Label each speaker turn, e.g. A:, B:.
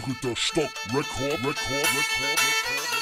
A: Brüder Stock, Record, Record, Record, Record.